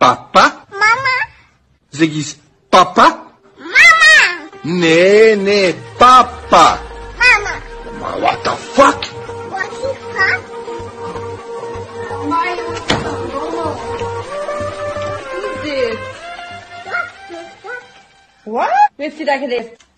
Papa? Mama? Zeg eens papa? Mama? Nee, nee, papa. Mama? Maar what the fuck? What the Who's dit? What that? Wat? Wie heeft dat?